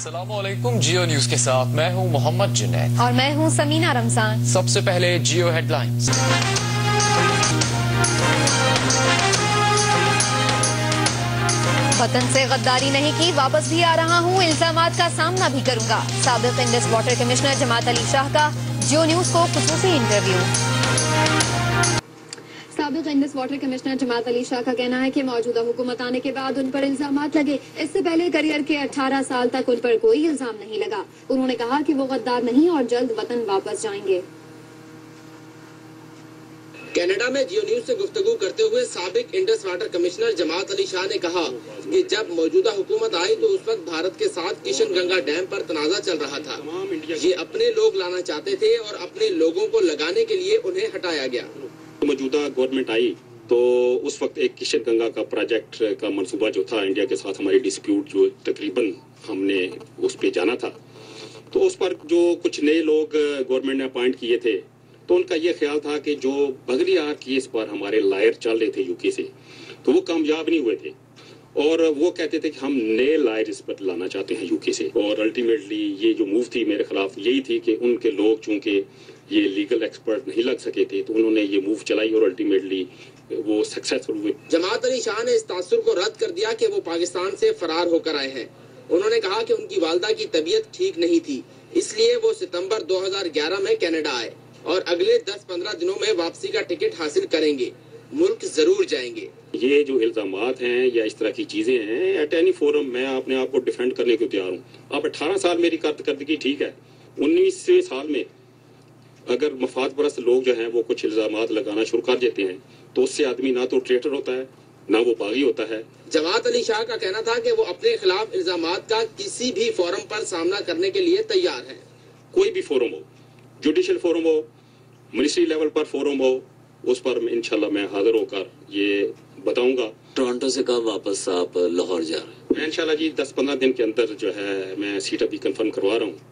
السلام علیکم جیو نیوز کے ساتھ میں ہوں محمد جنید۔ اور میں ہوں سمینہ رمضان۔ سب سے پہلے جیو ہیڈ لائنز وطن سے غداری نہیں کی واپس بھی آ رہا ہوں۔ الزامات کا سامنا بھی کروں گا۔ سابق انڈس واٹر کمشنر جماعت علی شاہ کا جیو نیوز کو خصوصی انٹرویو۔ سابق انڈس واٹر کمشنر جماعت علی شاہ کا کہنا ہے کہ موجودہ حکومت آنے کے بعد ان پر الزامات لگے۔ اس سے پہلے کریئر کے اٹھارہ سال تک ان پر کوئی الزام نہیں لگا۔ انہوں نے کہا کہ وہ غدار نہیں اور جلد وطن واپس جائیں گے۔ کینیڈا میں جیو نیوز سے گفتگو کرتے ہوئے سابق انڈس واٹر کمشنر جماعت علی شاہ نے کہا کہ جب موجودہ حکومت آئی تو اس وقت بھارت کے ساتھ کشن گنگا ڈیم پر تنازع چل رہا تھا۔ یہ اپنے لوگ لانا چاہتے تھے اور اپنے لوگوں کو لگانے کے لیے انہیں ہٹایا گیا۔ موجودہ گورنمنٹ آئی تو اس وقت ایک کشن گنگا کا پروجیکٹ کا منصوبہ جو تھا انڈیا کے ساتھ ہماری ڈسپیوٹ جو تقریباً ہم نے اس پہ جانا تھا، تو اس پر جو کچھ نئے لوگ گورنمنٹ نے اپائنٹ کیے تھے، تو ان کا یہ خیال تھا کہ جو بغلی آر کیس پر ہمارے لائر چل رہے تھے یو کے سے، تو وہ کامیاب نہیں ہوئے تھے۔ اور وہ کہتے تھے کہ ہم نئے لائر اس پر لانا چاہتے ہیں یو کے سے۔ اور الٹیمیٹلی یہ جو موو تھی میرے خلاف یہی تھی کہ ان کے لوگ چونکہ یہ لیگل ایکسپرٹ نہیں لگ سکے تھے، تو انہوں نے یہ موو چلائی اور الٹیمیٹلی وہ سکسیسفل ہوئے۔ جماعت علی شاہ نے اس تاثر کو رد کر دیا کہ وہ پاکستان سے فرار ہو کر آئے ہیں۔ انہوں نے کہا کہ ان کی والدہ کی طبیعت ٹھیک نہیں تھی، اس لیے وہ ستمبر دو ہزار گیارہ میں کینیڈا آئے اور اگلے دس پندرہ دنوں میں واپسی کا ٹکٹ حاصل کریں گے۔ ملک ضرور جائیں گے۔ یہ جو الزامات ہیں یا اس طرح کی چیزیں ہیں ایٹ اینی فورم میں اپنے آپ کو ڈیفینڈ کرنے کو تیار ہوں۔ اب اٹھارہ سال میری کارکردگی ٹھیک ہے۔ انیسویں سال میں اگر مفاد پرست لوگ جو ہیں وہ کچھ الزامات لگانا شروع کر دیتے ہیں تو اس سے آدمی نہ تو ٹریٹر ہوتا ہے نہ وہ باغی ہوتا ہے۔ جماعت علی شاہ کا کہنا تھا کہ وہ اپنے خلاف الزامات کا کسی بھی فورم پر سامنا کرنے کے لیے تیار ہیں۔ کوئی بھی فورم ہو جوڈیشل فورم ہو منسٹری لیول پر فورم ہو اس پر انشاءاللہ میں حاضر ہو کر یہ بتاؤں گا۔ ٹورانٹو سے کب واپس آپ لاہور جا رہے ہیں؟ انشاءاللہ جی دس پندرہ دن کے اندر جو ہے میں سیٹ ابھی کنفرم کروا رہا ہوں۔